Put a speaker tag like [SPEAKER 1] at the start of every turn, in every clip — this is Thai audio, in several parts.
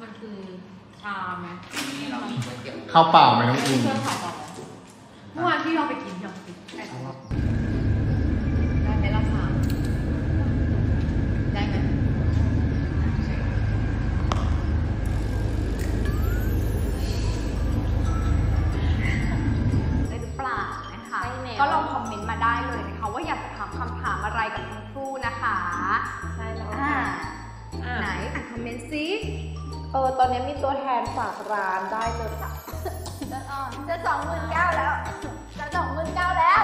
[SPEAKER 1] มันคือชาไหม
[SPEAKER 2] นี่เรามีก๋วยเตี๋ยว
[SPEAKER 3] ข้าวเปล่าไหมน้องอิง
[SPEAKER 1] เพื่อขายต่อไหมเมื่อวานที่เราไปกินที่ออฟฟิศได้ไหมราคาได้ไหม
[SPEAKER 4] ได้หรือเปล่านะคะ
[SPEAKER 1] ได้แนว
[SPEAKER 4] ก็ลองคอมเมนต์มาได้เลยนะคะ ว่าอยากจะถามคำถามอะไรกับทั้งคู่นะคะ
[SPEAKER 1] ใช่แล้ว
[SPEAKER 4] อ่า
[SPEAKER 1] อ่า
[SPEAKER 4] ไหนอ่านคอมเมนต์ซิ
[SPEAKER 5] เออตอนนี้มีตัวแทนฝากร้านได้เลยค่ะ
[SPEAKER 4] จะสองหมื่นเก้าแล้ว จะสองหมื่นเก้าแล้ว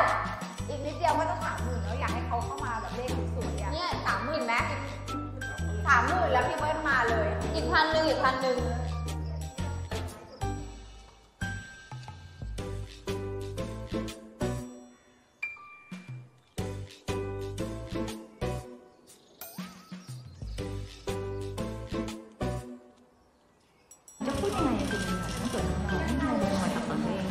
[SPEAKER 4] อีกนิดเดียวก็จะสามหมื่นแล้วอยากให้เขาเข้ามาแบบเลขสวยๆอะเนี่ยสามหมื่นไหมสามหมื่นแล้วพี่เบิ้ลมาเลย อีกพันหนึ่งอีกพันหนึ่ง
[SPEAKER 1] phút này thì mình cảm tưởng là một ngày ngồi học bằng đèn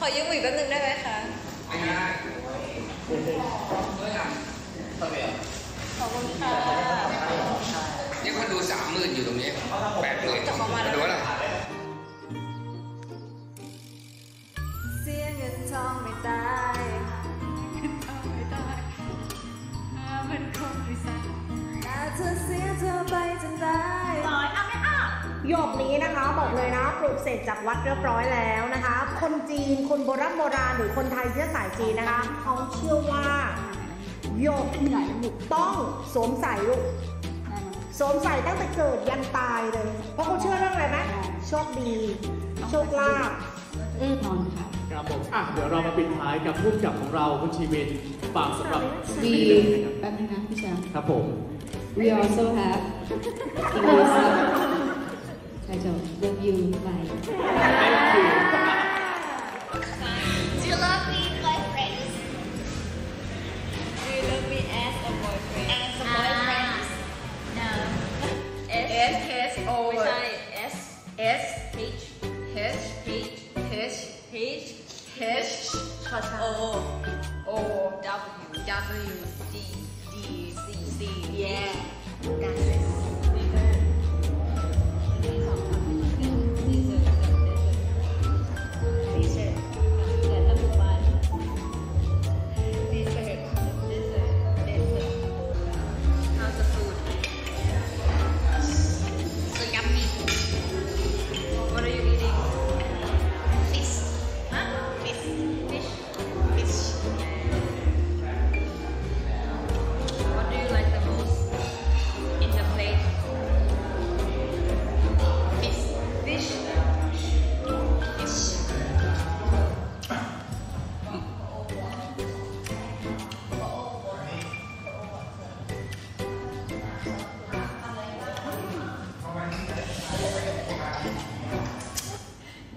[SPEAKER 4] ขอยืมอีกแป๊บนึงได้ไหมคะ
[SPEAKER 2] ไม่ได้ด้วยกันเท่าไหร่
[SPEAKER 4] ขอบคุณค่ะ
[SPEAKER 6] นี่คนดูสามหมื่นอยู่ตรงนี้แปดหมื่น
[SPEAKER 4] จะเข้ามาแล้ว
[SPEAKER 6] ดูอะไร
[SPEAKER 5] หยกนี้นะคะบอกเลยนะปลูกเสร็จจากวัดเรียบร้อยแล้วนะคะ คนจีนคนโบราณโบราณหรือคนไทยเชื้อสายจีนนะคะเขาเชื่อว่าหยกต้องสวมใส่ลูกสวมใส่ตั้งแต่เกิดยันตายเลย เพราะเขาเชื่อเรื่องอะไรไหมโชคดี โชคลาภ
[SPEAKER 7] ครับผมอะเดี๋ยวเรามาปิดท้ายกับผู้กำกับของเราคุณชีวินฝากสำหรับ
[SPEAKER 8] วี
[SPEAKER 7] ปีหนึ่งนะครับ
[SPEAKER 8] แป๊บนึงนะพี่แชมป์
[SPEAKER 7] ครับผม
[SPEAKER 8] we also have Teresa ใช่จ้ะ love you bye
[SPEAKER 7] Thank you
[SPEAKER 4] Do you love me boyfriend Do you love me as a boyfriend as a boyfriend No S H O ไม่ใช่ S S H H H H H H O O W W D D C C Yeah that's it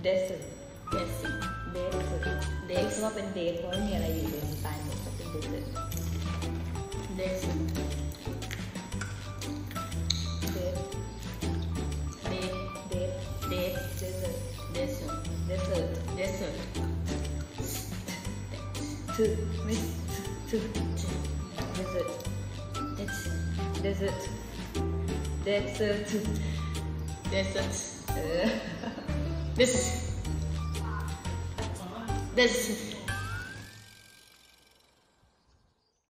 [SPEAKER 8] desert. Desert. Desert. Desert. Desert. Desert. Desert. Desert. Desert. Desert. Desert. Desert. Desert. Desert. Desert. Desert. Desert. Desert. This is this